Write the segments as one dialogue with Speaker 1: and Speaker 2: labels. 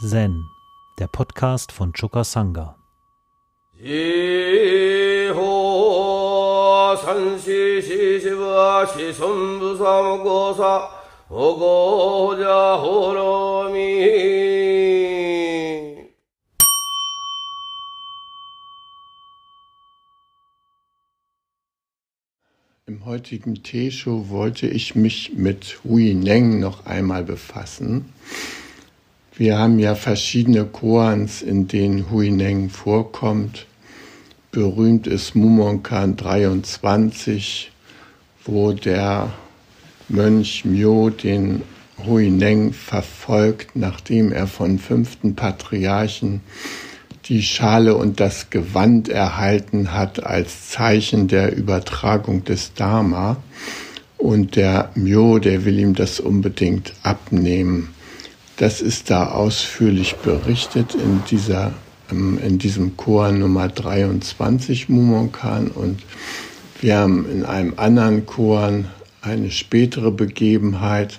Speaker 1: Zen, der Podcast von Choka Sangha.
Speaker 2: Im heutigen Teeshow wollte ich mich mit Hui Neng noch einmal befassen. Wir haben ja verschiedene Koans, in denen Huineng vorkommt. Berühmt ist Mumonkan 23, wo der Mönch Myo den Huineng verfolgt, nachdem er von fünften Patriarchen die Schale und das Gewand erhalten hat als Zeichen der Übertragung des Dharma. Und der Myo, der will ihm das unbedingt abnehmen. Das ist da ausführlich berichtet in dieser ähm, in diesem Chor Nummer 23 Mumonkan und wir haben in einem anderen Chor eine spätere Begebenheit.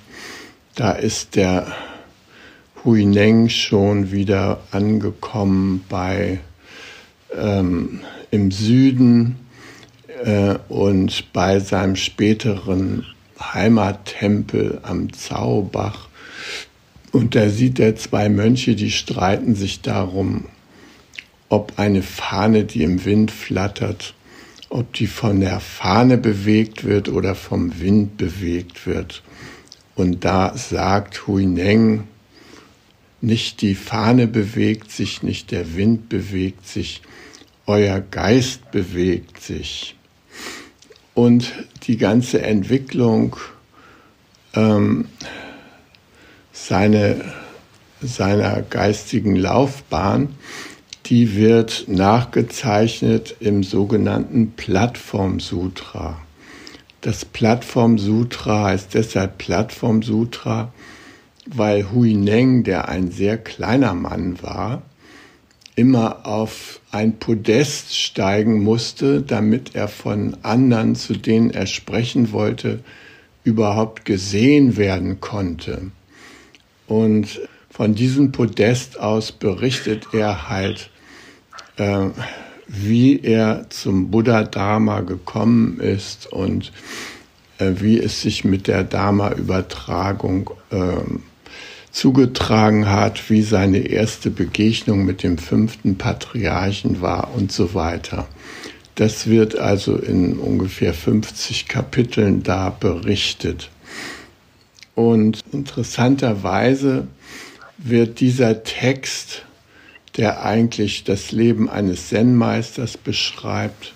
Speaker 2: Da ist der Huineng schon wieder angekommen bei ähm, im Süden äh, und bei seinem späteren Heimattempel am Zaubach und da sieht er zwei Mönche, die streiten sich darum, ob eine Fahne, die im Wind flattert, ob die von der Fahne bewegt wird oder vom Wind bewegt wird. Und da sagt Huineng, nicht die Fahne bewegt sich, nicht der Wind bewegt sich, euer Geist bewegt sich. Und die ganze Entwicklung ähm, seine, seiner geistigen Laufbahn, die wird nachgezeichnet im sogenannten Plattform-Sutra. Das Plattform-Sutra heißt deshalb Plattform-Sutra, weil Huineng, der ein sehr kleiner Mann war, immer auf ein Podest steigen musste, damit er von anderen, zu denen er sprechen wollte, überhaupt gesehen werden konnte. Und von diesem Podest aus berichtet er halt, äh, wie er zum Buddha-Dharma gekommen ist und äh, wie es sich mit der Dharma-Übertragung äh, zugetragen hat, wie seine erste Begegnung mit dem fünften Patriarchen war und so weiter. Das wird also in ungefähr 50 Kapiteln da berichtet. Und interessanterweise wird dieser Text, der eigentlich das Leben eines Zen-Meisters beschreibt,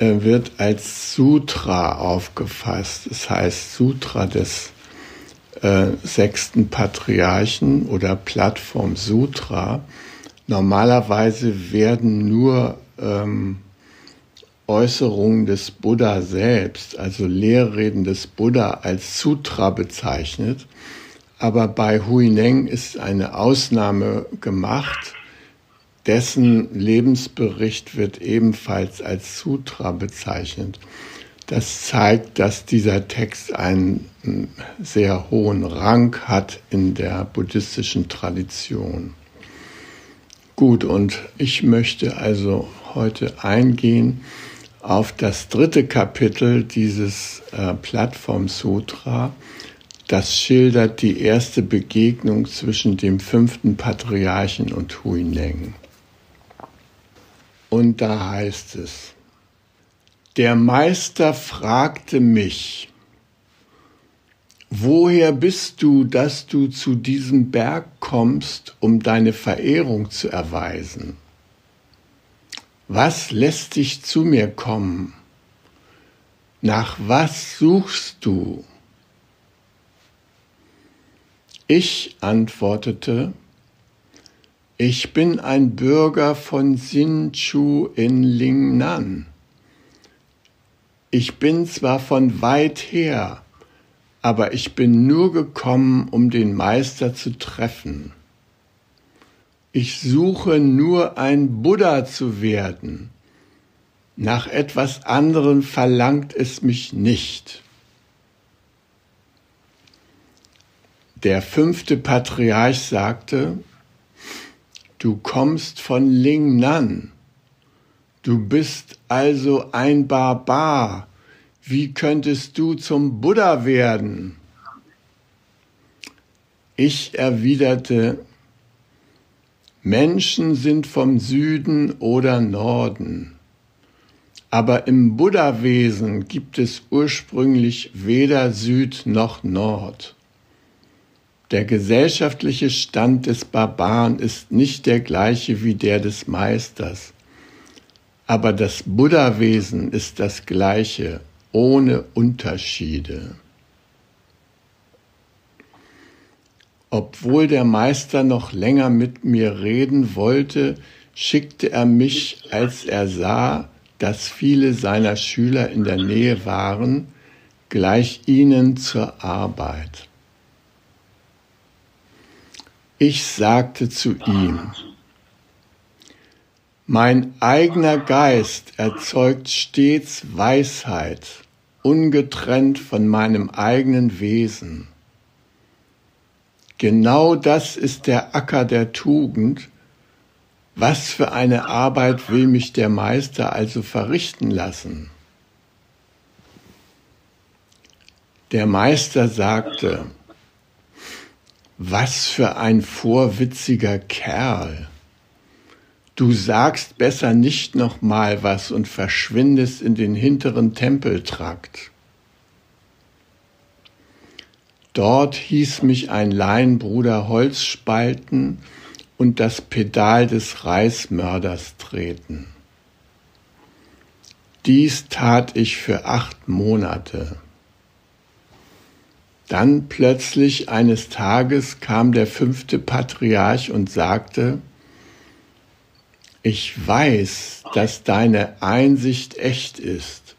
Speaker 2: äh, wird als Sutra aufgefasst. Das heißt Sutra des äh, sechsten Patriarchen oder Plattform Sutra. Normalerweise werden nur ähm, Äußerungen des Buddha selbst, also Lehrreden des Buddha als Sutra bezeichnet. Aber bei Huineng ist eine Ausnahme gemacht. Dessen Lebensbericht wird ebenfalls als Sutra bezeichnet. Das zeigt, dass dieser Text einen sehr hohen Rang hat in der buddhistischen Tradition. Gut, und ich möchte also heute eingehen auf das dritte Kapitel dieses äh, Plattform Sutra. Das schildert die erste Begegnung zwischen dem fünften Patriarchen und Huineng. Und da heißt es, der Meister fragte mich, woher bist du, dass du zu diesem Berg kommst, um deine Verehrung zu erweisen? Was lässt dich zu mir kommen? Nach was suchst du? Ich antwortete, ich bin ein Bürger von Sinchu in Lingnan. Ich bin zwar von weit her, aber ich bin nur gekommen, um den Meister zu treffen. Ich suche nur ein Buddha zu werden. Nach etwas anderem verlangt es mich nicht. Der fünfte Patriarch sagte, du kommst von Lingnan. Du bist also ein Barbar. Wie könntest du zum Buddha werden? Ich erwiderte, Menschen sind vom Süden oder Norden. Aber im Buddha-Wesen gibt es ursprünglich weder Süd noch Nord. Der gesellschaftliche Stand des Barbaren ist nicht der gleiche wie der des Meisters. Aber das Buddha-Wesen ist das gleiche, ohne Unterschiede. Obwohl der Meister noch länger mit mir reden wollte, schickte er mich, als er sah, dass viele seiner Schüler in der Nähe waren, gleich ihnen zur Arbeit. Ich sagte zu ihm, mein eigener Geist erzeugt stets Weisheit, ungetrennt von meinem eigenen Wesen. Genau das ist der Acker der Tugend. Was für eine Arbeit will mich der Meister also verrichten lassen? Der Meister sagte, was für ein vorwitziger Kerl. Du sagst besser nicht noch mal was und verschwindest in den hinteren Tempeltrakt. Dort hieß mich ein Laienbruder Holz spalten und das Pedal des Reismörders treten. Dies tat ich für acht Monate. Dann plötzlich eines Tages kam der fünfte Patriarch und sagte, ich weiß, dass deine Einsicht echt ist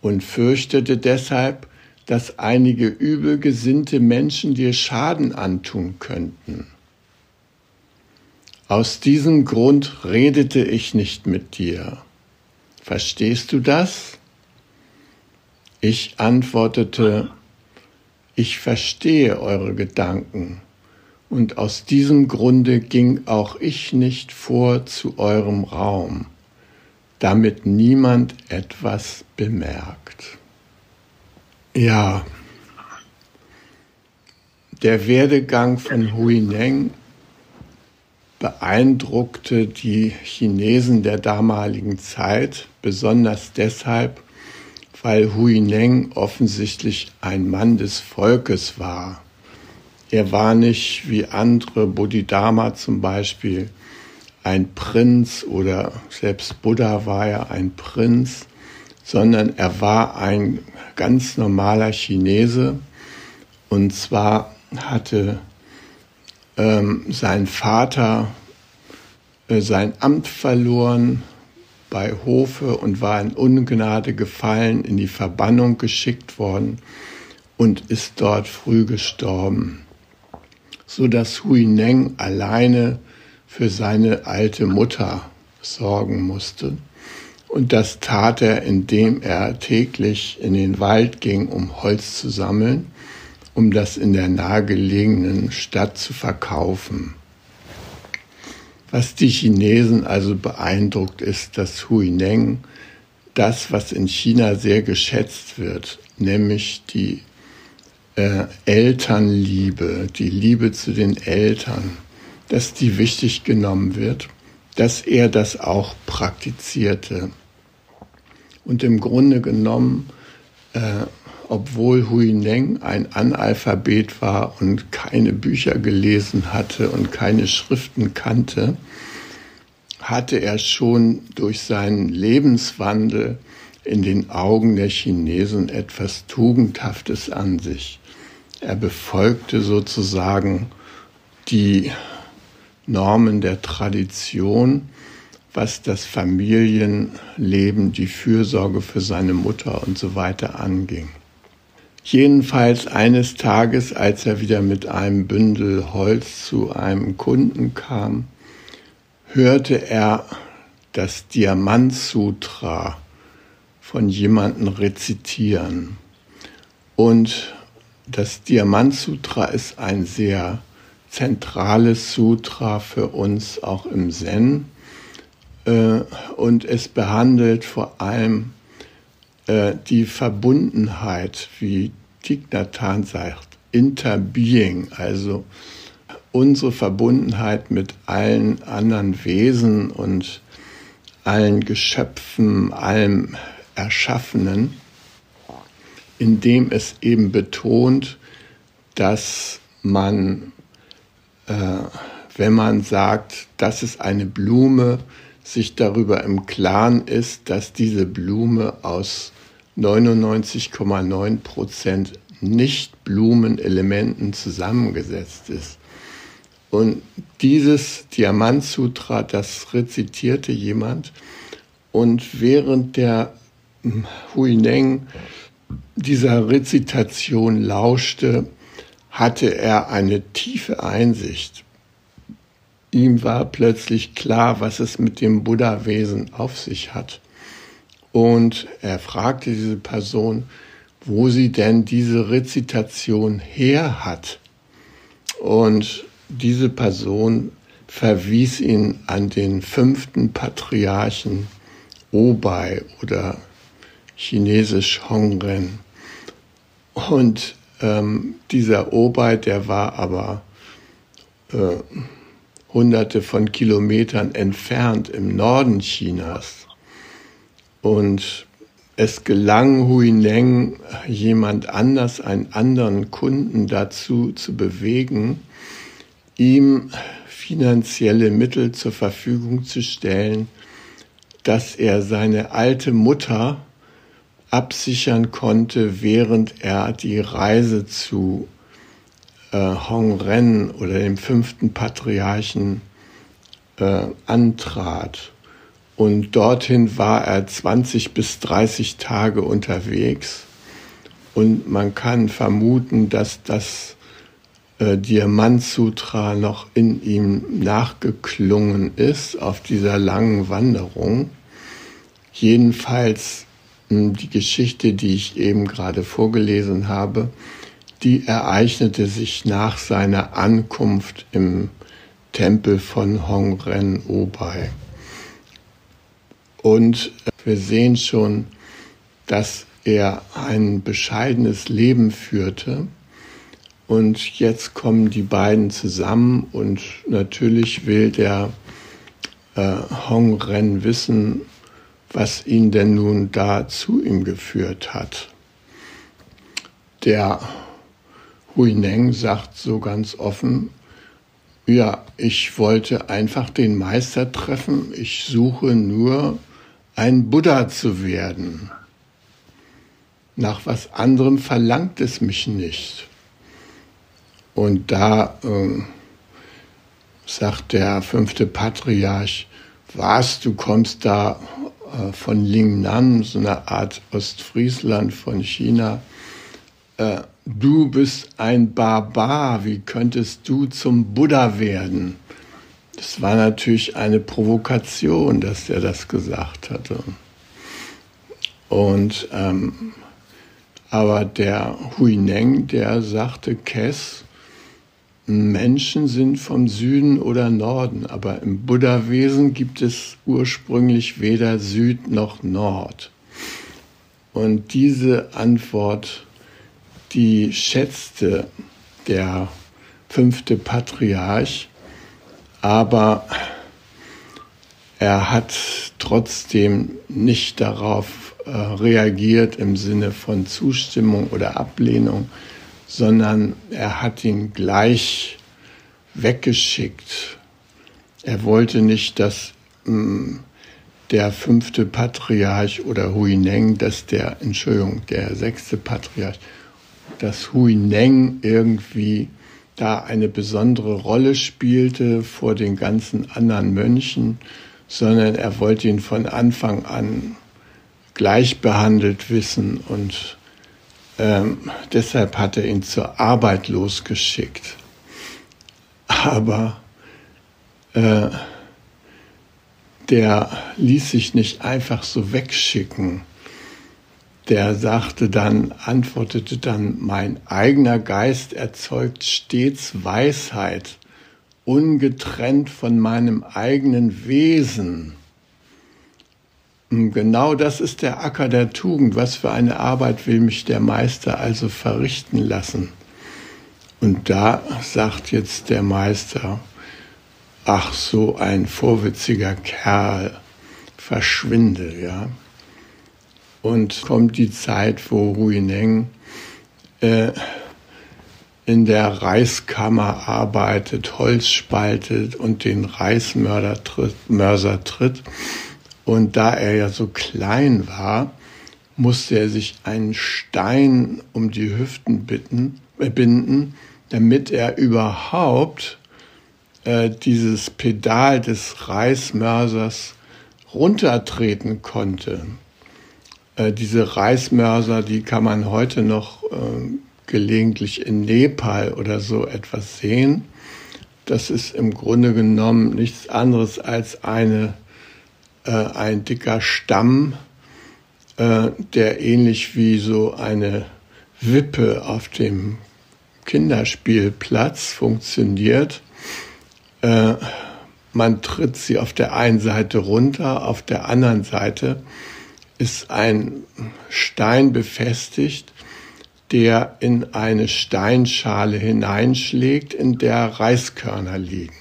Speaker 2: und fürchtete deshalb, dass einige übelgesinnte Menschen dir Schaden antun könnten. Aus diesem Grund redete ich nicht mit dir. Verstehst du das? Ich antwortete, ich verstehe eure Gedanken, und aus diesem Grunde ging auch ich nicht vor zu eurem Raum, damit niemand etwas bemerkt. Ja, der Werdegang von Hui Neng beeindruckte die Chinesen der damaligen Zeit, besonders deshalb, weil Hui Neng offensichtlich ein Mann des Volkes war. Er war nicht wie andere, Bodhidharma zum Beispiel, ein Prinz oder selbst Buddha war ja ein Prinz, sondern er war ein ganz normaler Chinese. Und zwar hatte ähm, sein Vater äh, sein Amt verloren bei Hofe und war in Ungnade gefallen, in die Verbannung geschickt worden und ist dort früh gestorben, so dass Hui Neng alleine für seine alte Mutter sorgen musste. Und das tat er, indem er täglich in den Wald ging, um Holz zu sammeln, um das in der nahegelegenen Stadt zu verkaufen. Was die Chinesen also beeindruckt ist, dass Huineng das, was in China sehr geschätzt wird, nämlich die äh, Elternliebe, die Liebe zu den Eltern, dass die wichtig genommen wird, dass er das auch praktizierte. Und im Grunde genommen, äh, obwohl Hui Neng ein Analphabet war und keine Bücher gelesen hatte und keine Schriften kannte, hatte er schon durch seinen Lebenswandel in den Augen der Chinesen etwas Tugendhaftes an sich. Er befolgte sozusagen die Normen der Tradition was das Familienleben, die Fürsorge für seine Mutter und so weiter anging. Jedenfalls eines Tages, als er wieder mit einem Bündel Holz zu einem Kunden kam, hörte er das Diamantsutra von jemandem rezitieren. Und das Diamantsutra ist ein sehr zentrales Sutra für uns auch im Zen. Äh, und es behandelt vor allem äh, die Verbundenheit, wie Hanh sagt, Interbeing, also unsere Verbundenheit mit allen anderen Wesen und allen Geschöpfen, allem Erschaffenen, indem es eben betont, dass man, äh, wenn man sagt, das ist eine Blume, sich darüber im Klaren ist, dass diese Blume aus 99,9 Prozent Nicht-Blumenelementen zusammengesetzt ist. Und dieses Diamantsutra, das rezitierte jemand. Und während der Huineng dieser Rezitation lauschte, hatte er eine tiefe Einsicht. Ihm war plötzlich klar, was es mit dem Buddha-Wesen auf sich hat. Und er fragte diese Person, wo sie denn diese Rezitation her hat. Und diese Person verwies ihn an den fünften Patriarchen Obai oder chinesisch Hongren. Und ähm, dieser Obai, der war aber äh, hunderte von Kilometern entfernt im Norden Chinas. Und es gelang Huineng, jemand anders, einen anderen Kunden dazu zu bewegen, ihm finanzielle Mittel zur Verfügung zu stellen, dass er seine alte Mutter absichern konnte, während er die Reise zu äh, Hongren oder dem fünften Patriarchen äh, antrat. Und dorthin war er 20 bis 30 Tage unterwegs. Und man kann vermuten, dass das äh, Diamantsutra noch in ihm nachgeklungen ist auf dieser langen Wanderung. Jedenfalls hm, die Geschichte, die ich eben gerade vorgelesen habe, die ereignete sich nach seiner Ankunft im Tempel von Hongren Obai. Und wir sehen schon, dass er ein bescheidenes Leben führte und jetzt kommen die beiden zusammen und natürlich will der äh, Hong Ren wissen, was ihn denn nun da zu ihm geführt hat. Der Huineng sagt so ganz offen, ja, ich wollte einfach den Meister treffen, ich suche nur ein Buddha zu werden. Nach was anderem verlangt es mich nicht. Und da äh, sagt der fünfte Patriarch, was, du kommst da äh, von Lingnan, so eine Art Ostfriesland von China, äh, du bist ein Barbar, wie könntest du zum Buddha werden? Das war natürlich eine Provokation, dass er das gesagt hatte. Und ähm, aber der Huineng, der sagte, Kess, Menschen sind vom Süden oder Norden, aber im Buddha-Wesen gibt es ursprünglich weder Süd noch Nord. Und diese Antwort, die schätzte der fünfte Patriarch, aber er hat trotzdem nicht darauf äh, reagiert im Sinne von Zustimmung oder Ablehnung, sondern er hat ihn gleich weggeschickt. Er wollte nicht, dass mm, der fünfte Patriarch oder Huineng, dass der, Entschuldigung, der sechste Patriarch, dass Huineng irgendwie da eine besondere Rolle spielte vor den ganzen anderen Mönchen, sondern er wollte ihn von Anfang an gleich behandelt wissen und ähm, deshalb hat er ihn zur Arbeit losgeschickt. Aber äh, der ließ sich nicht einfach so wegschicken. Der sagte dann, antwortete dann, mein eigener Geist erzeugt stets Weisheit. ungetrennt von meinem eigenen Wesen. Genau das ist der Acker der Tugend. Was für eine Arbeit will mich der Meister also verrichten lassen? Und da sagt jetzt der Meister, ach so ein vorwitziger Kerl, verschwinde, ja. Und kommt die Zeit, wo Huineng äh, in der Reiskammer arbeitet, Holz spaltet und den Reismörser tritt, Mörser tritt. Und da er ja so klein war, musste er sich einen Stein um die Hüften bitten, äh, binden, damit er überhaupt äh, dieses Pedal des Reismörsers runtertreten konnte. Äh, diese Reismörser, die kann man heute noch äh, gelegentlich in Nepal oder so etwas sehen. Das ist im Grunde genommen nichts anderes als eine äh, ein dicker Stamm, äh, der ähnlich wie so eine Wippe auf dem Kinderspielplatz funktioniert. Äh, man tritt sie auf der einen Seite runter, auf der anderen Seite ist ein Stein befestigt, der in eine Steinschale hineinschlägt, in der Reiskörner liegen.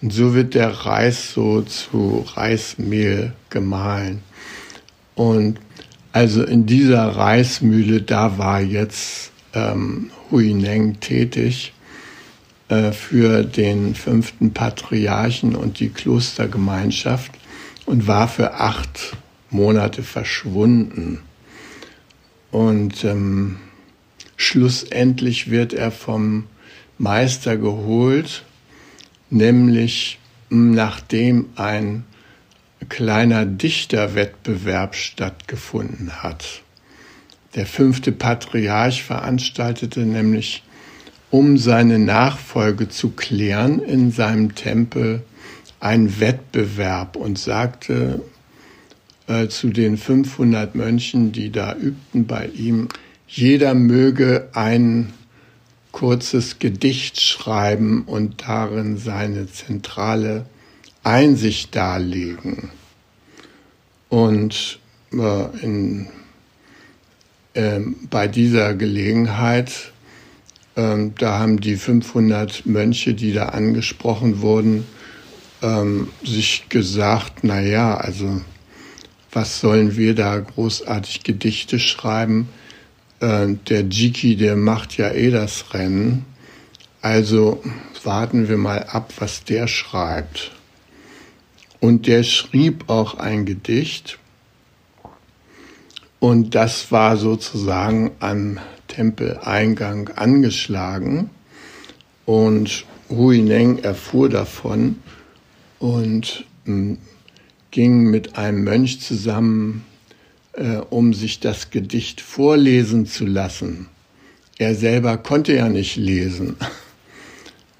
Speaker 2: Und so wird der Reis so zu Reismehl gemahlen. Und also in dieser Reismühle, da war jetzt ähm, Huineng tätig äh, für den fünften Patriarchen und die Klostergemeinschaft und war für acht Monate verschwunden. Und ähm, schlussendlich wird er vom Meister geholt nämlich nachdem ein kleiner Dichterwettbewerb stattgefunden hat. Der fünfte Patriarch veranstaltete nämlich, um seine Nachfolge zu klären, in seinem Tempel einen Wettbewerb und sagte äh, zu den 500 Mönchen, die da übten bei ihm, jeder möge einen kurzes Gedicht schreiben und darin seine zentrale Einsicht darlegen. Und äh, in, äh, bei dieser Gelegenheit, äh, da haben die 500 Mönche, die da angesprochen wurden, ähm, sich gesagt, na ja, also was sollen wir da großartig Gedichte schreiben? Äh, der Jiki, der macht ja eh das Rennen. Also warten wir mal ab, was der schreibt. Und der schrieb auch ein Gedicht. Und das war sozusagen am Tempeleingang angeschlagen. Und Huineng erfuhr davon und hm, ging mit einem Mönch zusammen äh, um sich das Gedicht vorlesen zu lassen. Er selber konnte ja nicht lesen.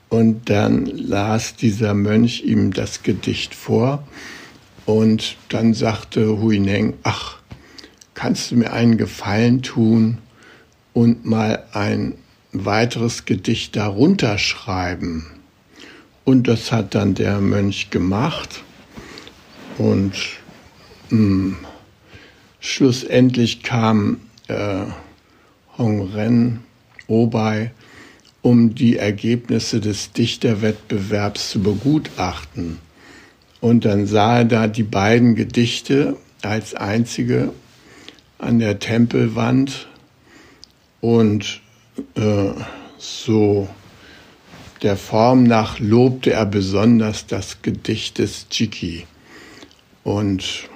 Speaker 2: Und dann las dieser Mönch ihm das Gedicht vor und dann sagte Huineng, ach, kannst du mir einen Gefallen tun und mal ein weiteres Gedicht darunter schreiben? Und das hat dann der Mönch gemacht und mh, hm, Schlussendlich kam äh, Hongren Obei, um die Ergebnisse des Dichterwettbewerbs zu begutachten. Und dann sah er da die beiden Gedichte als einzige an der Tempelwand und äh, so der Form nach lobte er besonders das Gedicht des Chiki. Und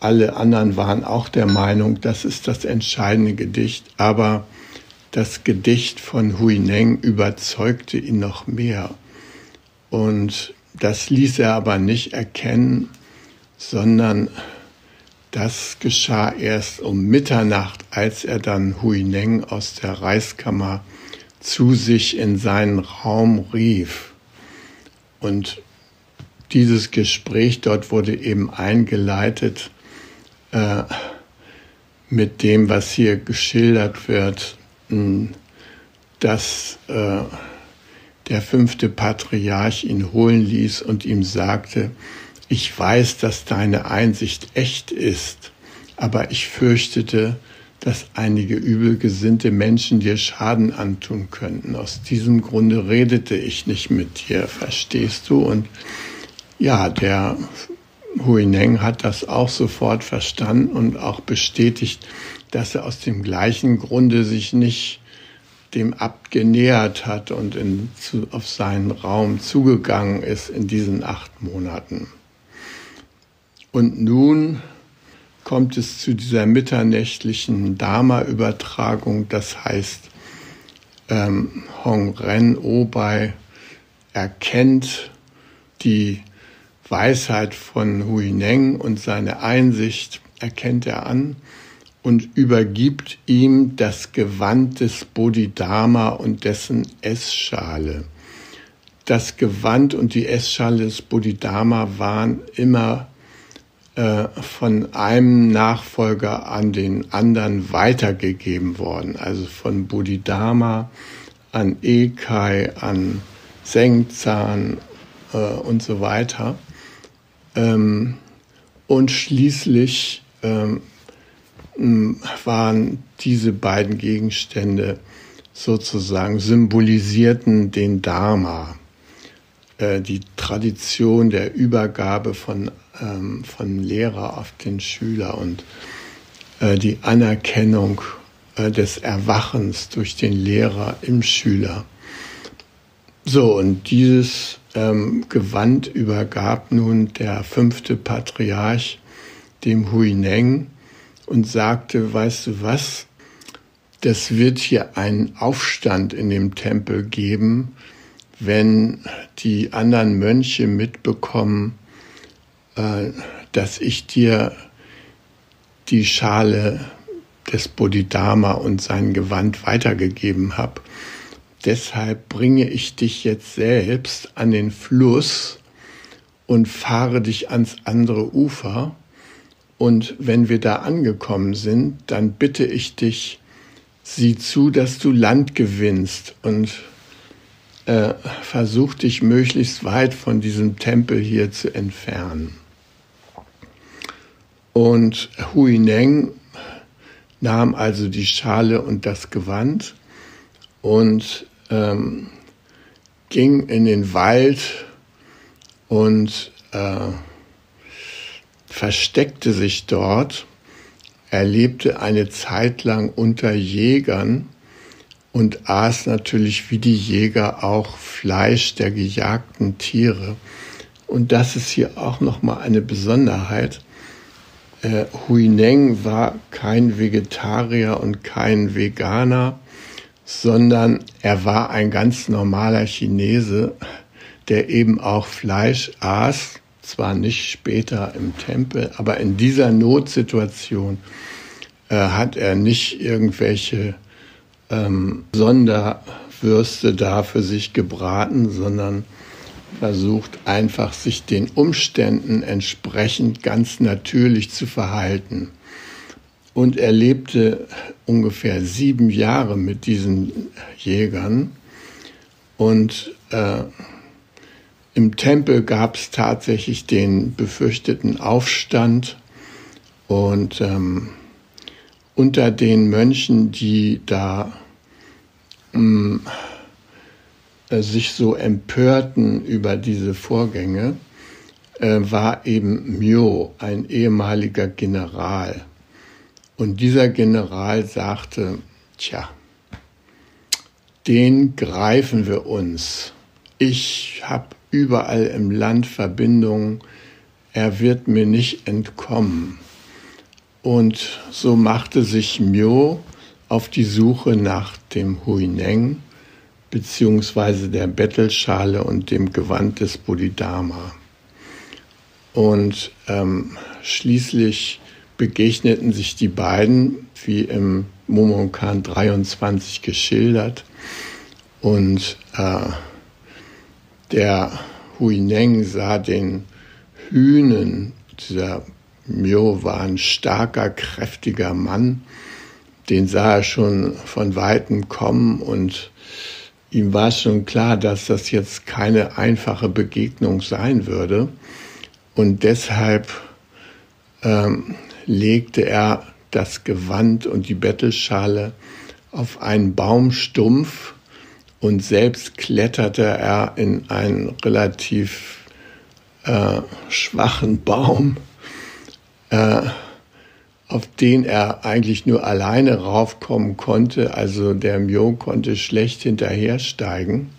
Speaker 2: alle anderen waren auch der Meinung, das ist das entscheidende Gedicht, aber das Gedicht von Huineng überzeugte ihn noch mehr. Und das ließ er aber nicht erkennen, sondern das geschah erst um Mitternacht, als er dann Huineng aus der Reiskammer zu sich in seinen Raum rief. Und dieses Gespräch dort wurde eben eingeleitet äh, mit dem, was hier geschildert wird, dass äh, der fünfte Patriarch ihn holen ließ und ihm sagte, ich weiß, dass deine Einsicht echt ist, aber ich fürchtete, dass einige übelgesinnte Menschen dir Schaden antun könnten. Aus diesem Grunde redete ich nicht mit dir, verstehst du? Und ja, der Huineng hat das auch sofort verstanden und auch bestätigt, dass er aus dem gleichen Grunde sich nicht dem Abt genähert hat und in, zu, auf seinen Raum zugegangen ist in diesen acht Monaten. Und nun kommt es zu dieser mitternächtlichen Dharma-Übertragung, das heißt, ähm, Hong Ren Obai erkennt die Weisheit von Huineng und seine Einsicht erkennt er an und übergibt ihm das Gewand des Bodhidharma und dessen Essschale. Das Gewand und die Essschale des Bodhidharma waren immer äh, von einem Nachfolger an den anderen weitergegeben worden. Also von Bodhidharma an Ekai, an Sengzahn äh, und so weiter. Ähm, und schließlich ähm, waren diese beiden Gegenstände sozusagen symbolisierten den Dharma, äh, die Tradition der Übergabe von ähm, von Lehrer auf den Schüler und äh, die Anerkennung äh, des Erwachens durch den Lehrer im Schüler. So, und dieses ähm, Gewand übergab nun der fünfte Patriarch dem Huineng und sagte, weißt du was, das wird hier einen Aufstand in dem Tempel geben, wenn die anderen Mönche mitbekommen, äh, dass ich dir die Schale des Bodhidharma und sein Gewand weitergegeben habe. Deshalb bringe ich dich jetzt selbst an den Fluss und fahre dich ans andere Ufer. Und wenn wir da angekommen sind, dann bitte ich dich, sieh zu, dass du Land gewinnst und äh, versuch dich möglichst weit von diesem Tempel hier zu entfernen. Und Huineng nahm also die Schale und das Gewand und ähm, ging in den Wald und äh, versteckte sich dort. Er lebte eine Zeit lang unter Jägern und aß natürlich wie die Jäger auch Fleisch der gejagten Tiere. Und das ist hier auch nochmal eine Besonderheit äh, Huineng war kein Vegetarier und kein Veganer, sondern er war ein ganz normaler Chinese, der eben auch Fleisch aß, zwar nicht später im Tempel, aber in dieser Notsituation äh, hat er nicht irgendwelche ähm, Sonderwürste da für sich gebraten, sondern versucht einfach sich den Umständen entsprechend ganz natürlich zu verhalten. Und er lebte ungefähr sieben Jahre mit diesen Jägern. Und äh, im Tempel gab es tatsächlich den befürchteten Aufstand. Und ähm, unter den Mönchen, die da mh, mm, äh, sich so empörten über diese Vorgänge, äh, war eben Myo, ein ehemaliger General. Und dieser General sagte, tja, den greifen wir uns. Ich habe überall im Land Verbindungen, er wird mir nicht entkommen. Und so machte sich Myo auf die Suche nach dem Huineng beziehungsweise der Bettelschale und dem Gewand des Bodhidharma. Und ähm, schließlich begegneten sich die beiden, wie im Momonkan 23 geschildert. Und äh, der Huineng sah den Hühnen, dieser Myo war ein starker, kräftiger Mann, den sah er schon von weitem kommen und ihm war schon klar, dass das jetzt keine einfache Begegnung sein würde. Und deshalb ähm, legte er das Gewand und die Bettelschale auf einen Baumstumpf und selbst kletterte er in einen relativ äh, schwachen Baum, äh, auf den er eigentlich nur alleine raufkommen konnte. Also der Mio konnte schlecht hinterhersteigen.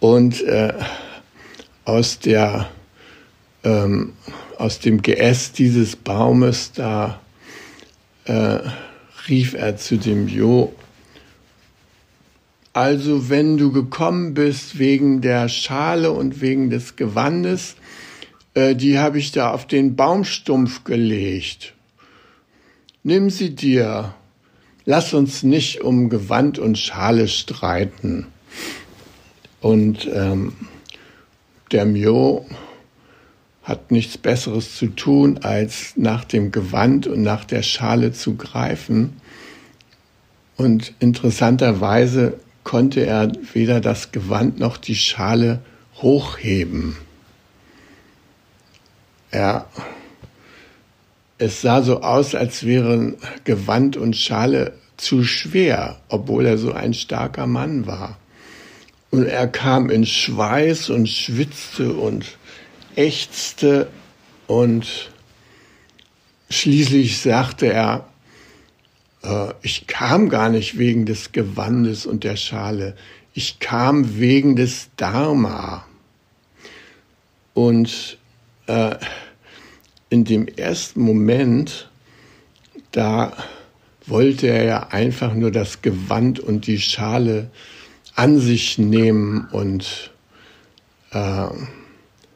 Speaker 2: Und äh, aus, der, ähm, aus dem Geäst dieses Baumes, da äh, rief er zu dem Jo, also wenn du gekommen bist wegen der Schale und wegen des Gewandes, äh, die habe ich da auf den Baumstumpf gelegt. Nimm sie dir. Lass uns nicht um Gewand und Schale streiten. Und ähm, der Mio hat nichts Besseres zu tun, als nach dem Gewand und nach der Schale zu greifen. Und interessanterweise konnte er weder das Gewand noch die Schale hochheben. Er, es sah so aus, als wären Gewand und Schale zu schwer, obwohl er so ein starker Mann war. Und er kam in Schweiß und schwitzte und ächzte und schließlich sagte er, äh, ich kam gar nicht wegen des Gewandes und der Schale, ich kam wegen des Dharma. Und äh, in dem ersten Moment, da wollte er ja einfach nur das Gewand und die Schale an sich nehmen und äh,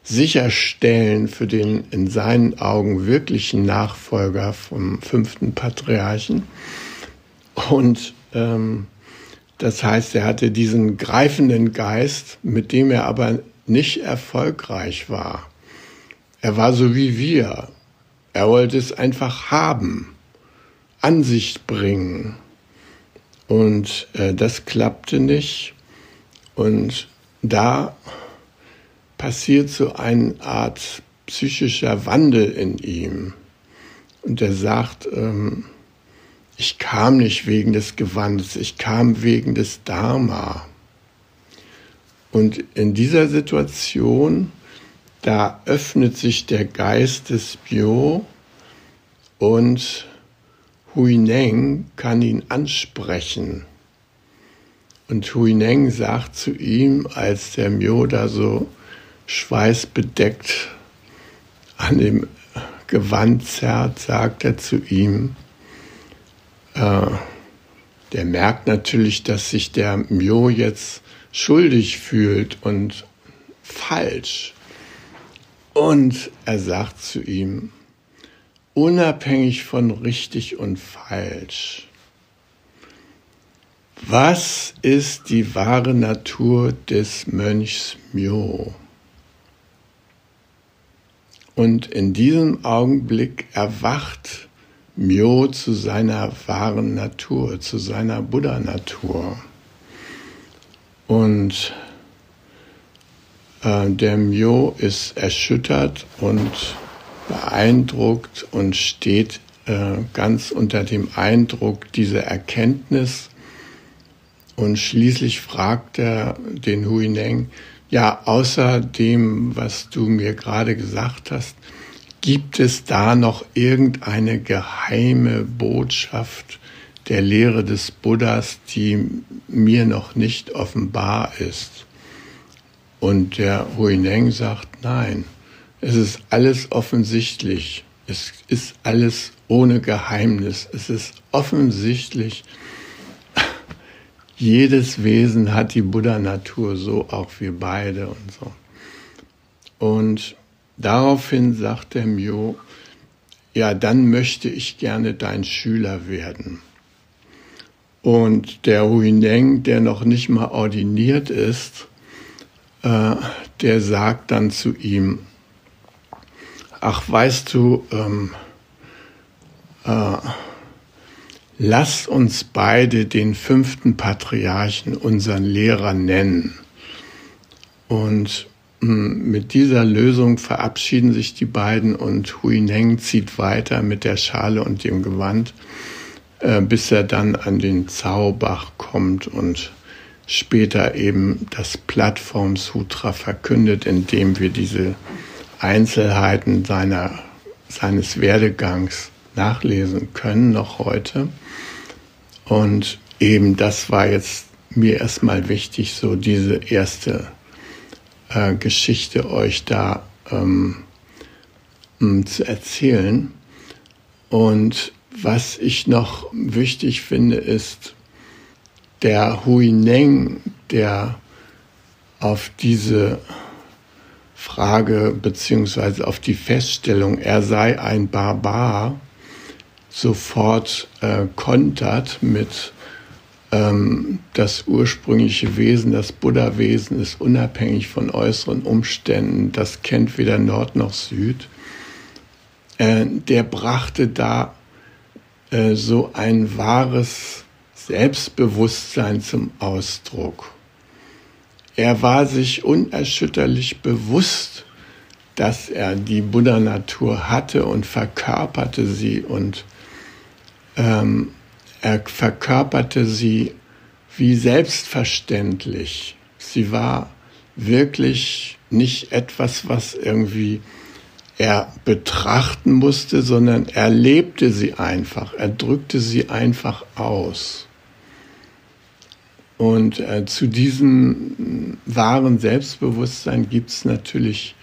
Speaker 2: sicherstellen für den in seinen Augen wirklichen Nachfolger vom fünften Patriarchen. Und ähm, das heißt, er hatte diesen greifenden Geist, mit dem er aber nicht erfolgreich war. Er war so wie wir. Er wollte es einfach haben, an sich bringen. Und äh, das klappte nicht. Und da passiert so eine Art psychischer Wandel in ihm. Und er sagt, ähm, ich kam nicht wegen des Gewandes, ich kam wegen des Dharma. Und in dieser Situation, da öffnet sich der Geist des Bio und Huineng kann ihn ansprechen. Und Huineng sagt zu ihm, als der Myo da so schweißbedeckt an dem Gewand zerrt, sagt er zu ihm, äh, der merkt natürlich, dass sich der Mio jetzt schuldig fühlt und falsch. Und er sagt zu ihm, unabhängig von richtig und falsch, was ist die wahre Natur des Mönchs Myo? Und in diesem Augenblick erwacht Myo zu seiner wahren Natur, zu seiner Buddha-Natur. Und äh, der Myo ist erschüttert und beeindruckt und steht äh, ganz unter dem Eindruck dieser Erkenntnis. Und schließlich fragt er den Huineng, ja, außer dem, was du mir gerade gesagt hast, gibt es da noch irgendeine geheime Botschaft der Lehre des Buddhas, die mir noch nicht offenbar ist? Und der Huineng sagt, nein, es ist alles offensichtlich. Es ist alles ohne Geheimnis. Es ist offensichtlich, jedes Wesen hat die Buddha-Natur, so auch wir beide und so. Und daraufhin sagt der Myo, ja, dann möchte ich gerne dein Schüler werden. Und der Huineng, der noch nicht mal ordiniert ist, äh, der sagt dann zu ihm, ach weißt du, ähm, äh, lasst uns beide den fünften Patriarchen, unseren Lehrer, nennen. Und hm, mit dieser Lösung verabschieden sich die beiden und Huineng zieht weiter mit der Schale und dem Gewand, äh, bis er dann an den Zaubach kommt und später eben das Plattform-Sutra verkündet, indem wir diese Einzelheiten seiner, seines Werdegangs nachlesen können, noch heute. Und eben das war jetzt mir erstmal wichtig, so diese erste äh, Geschichte euch da ähm, zu erzählen. Und was ich noch wichtig finde, ist der Hui Neng, der auf diese Frage beziehungsweise auf die Feststellung, er sei ein Barbar, sofort äh, kontert mit ähm, das ursprüngliche Wesen, das Buddha-Wesen ist unabhängig von äußeren Umständen, das kennt weder Nord noch Süd. Äh, der brachte da äh, so ein wahres Selbstbewusstsein zum Ausdruck. Er war sich unerschütterlich bewusst, dass er die Buddha-Natur hatte und verkörperte sie und ähm, er verkörperte sie wie selbstverständlich. Sie war wirklich nicht etwas, was irgendwie er betrachten musste, sondern er lebte sie einfach, er drückte sie einfach aus. Und äh, zu diesem wahren Selbstbewusstsein gibt es natürlich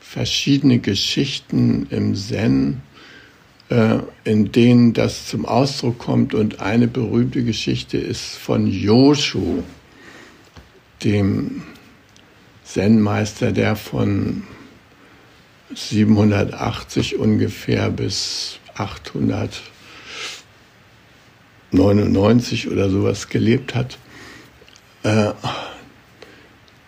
Speaker 2: verschiedene Geschichten im Zen, in denen das zum Ausdruck kommt. Und eine berühmte Geschichte ist von Yoshu, dem Zen-Meister, der von 780 ungefähr bis 899 oder sowas gelebt hat. Äh,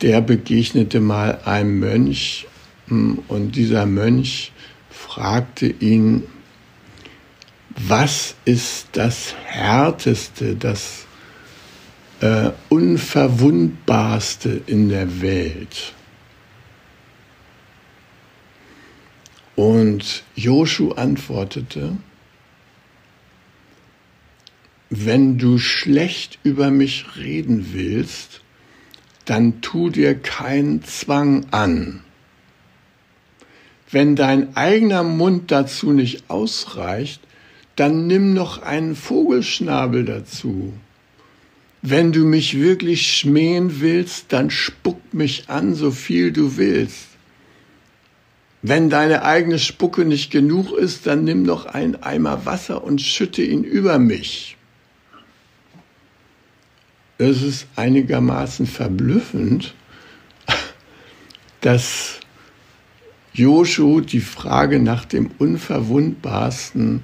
Speaker 2: der begegnete mal einem Mönch hm, und dieser Mönch fragte ihn, was ist das Härteste, das äh, Unverwundbarste in der Welt? Und Joshu antwortete, wenn du schlecht über mich reden willst, dann tu dir keinen Zwang an. Wenn dein eigener Mund dazu nicht ausreicht, dann nimm noch einen Vogelschnabel dazu. Wenn du mich wirklich schmähen willst, dann spuck mich an, so viel du willst. Wenn deine eigene Spucke nicht genug ist, dann nimm noch einen Eimer Wasser und schütte ihn über mich. Es ist einigermaßen verblüffend, dass Joshu die Frage nach dem Unverwundbarsten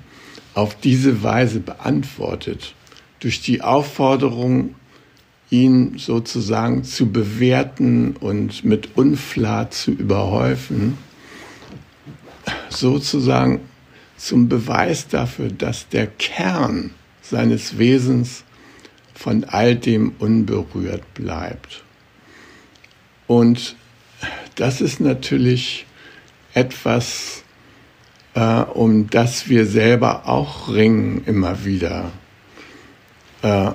Speaker 2: auf diese Weise beantwortet, durch die Aufforderung, ihn sozusagen zu bewerten und mit Unflat zu überhäufen, sozusagen zum Beweis dafür, dass der Kern seines Wesens von all dem unberührt bleibt. Und das ist natürlich etwas, äh, um das wir selber auch ringen immer wieder. Äh,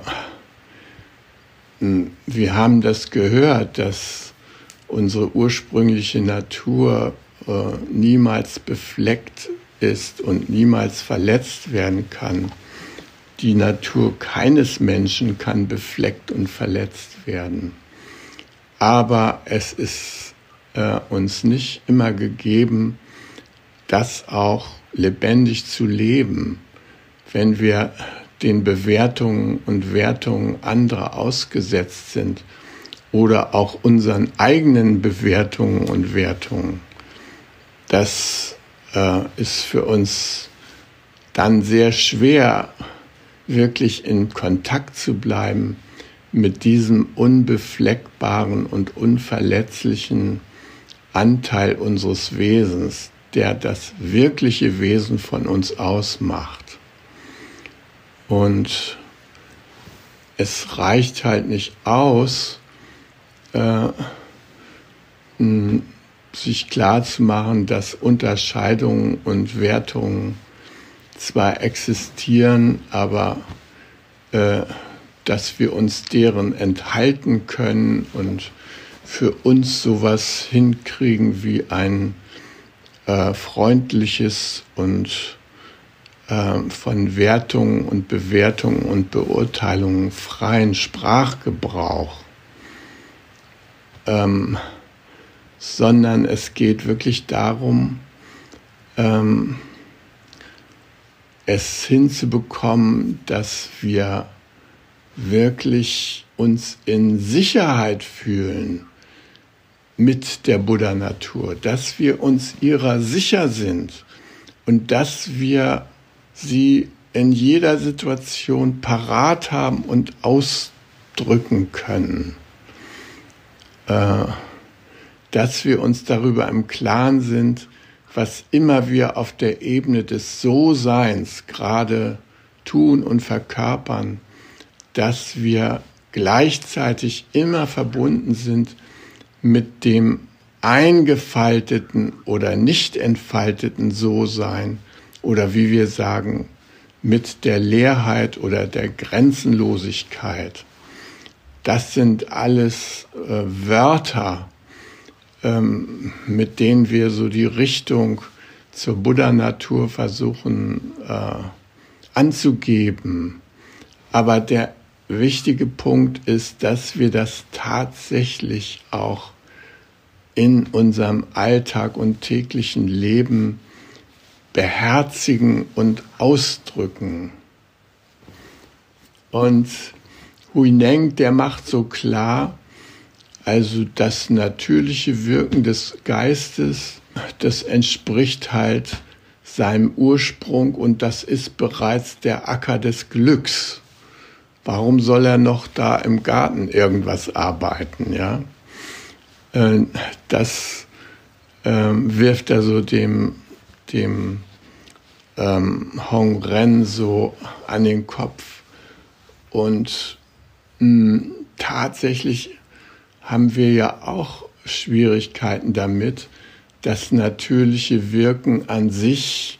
Speaker 2: wir haben das gehört, dass unsere ursprüngliche Natur äh, niemals befleckt ist und niemals verletzt werden kann. Die Natur keines Menschen kann befleckt und verletzt werden. Aber es ist äh, uns nicht immer gegeben, das auch lebendig zu leben, wenn wir den Bewertungen und Wertungen anderer ausgesetzt sind oder auch unseren eigenen Bewertungen und Wertungen. Das äh, ist für uns dann sehr schwer, wirklich in Kontakt zu bleiben mit diesem unbefleckbaren und unverletzlichen Anteil unseres Wesens, der das wirkliche Wesen von uns ausmacht. Und es reicht halt nicht aus, äh, sich klar zu machen, dass Unterscheidungen und Wertungen zwar existieren, aber äh, dass wir uns deren enthalten können und für uns sowas hinkriegen wie ein äh, freundliches und äh, von Wertungen und Bewertungen und Beurteilungen freien Sprachgebrauch, ähm, sondern es geht wirklich darum, ähm, es hinzubekommen, dass wir wirklich uns in Sicherheit fühlen mit der Buddha-Natur, dass wir uns ihrer sicher sind und dass wir sie in jeder Situation parat haben und ausdrücken können. Äh, dass wir uns darüber im Klaren sind, was immer wir auf der Ebene des So-Seins gerade tun und verkörpern, dass wir gleichzeitig immer verbunden sind mit dem eingefalteten oder nicht entfalteten So-Sein oder wie wir sagen, mit der Leerheit oder der Grenzenlosigkeit. Das sind alles äh, Wörter, ähm, mit denen wir so die Richtung zur Buddha-Natur versuchen äh, anzugeben. Aber der wichtige Punkt ist, dass wir das tatsächlich auch in unserem Alltag und täglichen Leben beherzigen und ausdrücken. Und Huineng, der macht so klar, also das natürliche Wirken des Geistes, das entspricht halt seinem Ursprung und das ist bereits der Acker des Glücks. Warum soll er noch da im Garten irgendwas arbeiten, ja? Äh, das ähm, wirft er so dem, dem ähm, Hong Ren so an den Kopf. Und mh, tatsächlich haben wir ja auch Schwierigkeiten damit, das natürliche Wirken an sich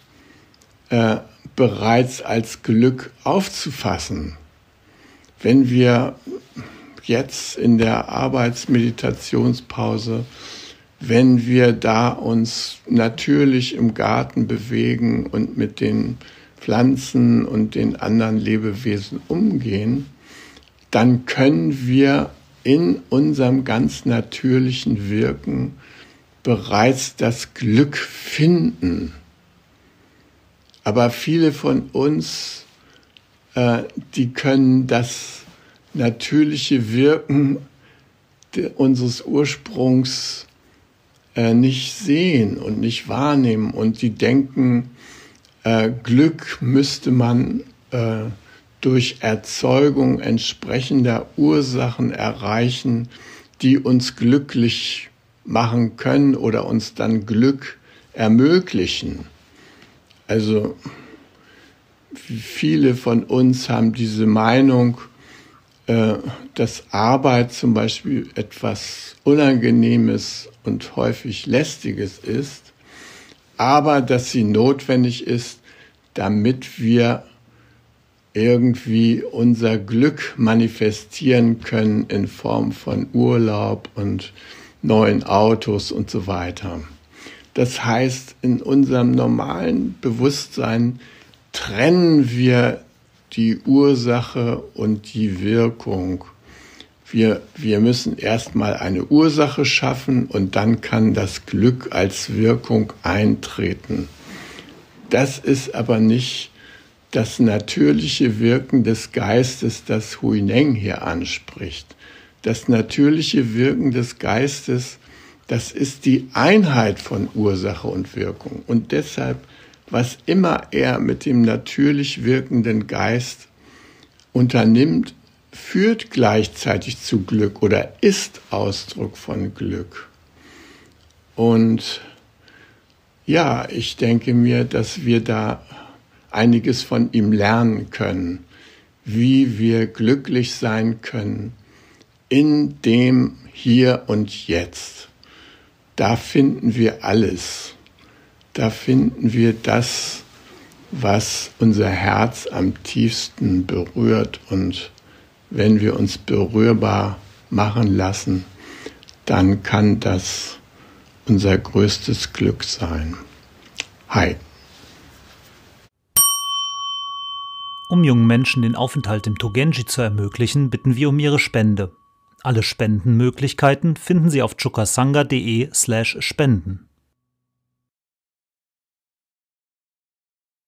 Speaker 2: äh, bereits als Glück aufzufassen. Wenn wir jetzt in der Arbeitsmeditationspause, wenn wir da uns natürlich im Garten bewegen und mit den Pflanzen und den anderen Lebewesen umgehen, dann können wir in unserem ganz natürlichen Wirken bereits das Glück finden. Aber viele von uns äh, die können das natürliche Wirken unseres Ursprungs äh, nicht sehen und nicht wahrnehmen und die denken, äh, Glück müsste man äh, durch Erzeugung entsprechender Ursachen erreichen, die uns glücklich machen können oder uns dann Glück ermöglichen. Also viele von uns haben diese Meinung, dass Arbeit zum Beispiel etwas Unangenehmes und häufig Lästiges ist, aber dass sie notwendig ist, damit wir irgendwie unser Glück manifestieren können in Form von Urlaub und neuen Autos und so weiter. Das heißt, in unserem normalen Bewusstsein trennen wir die Ursache und die Wirkung. Wir, wir müssen erstmal eine Ursache schaffen und dann kann das Glück als Wirkung eintreten. Das ist aber nicht das natürliche Wirken des Geistes, das Huineng hier anspricht. Das natürliche Wirken des Geistes, das ist die Einheit von Ursache und Wirkung. Und deshalb was immer er mit dem natürlich wirkenden Geist unternimmt, führt gleichzeitig zu Glück oder ist Ausdruck von Glück. Und ja, ich denke mir, dass wir da einiges von ihm lernen können. wie wir glücklich sein können in dem Hier und Jetzt. Da finden wir alles. Da finden wir das, was unser Herz am tiefsten berührt. Und wenn wir uns berührbar machen lassen, dann kann das unser größtes Glück sein. Hi.
Speaker 3: Um jungen Menschen den Aufenthalt im Togenji zu ermöglichen, bitten wir um ihre Spende. Alle Spendenmöglichkeiten finden Sie auf chukasanga.de/spenden.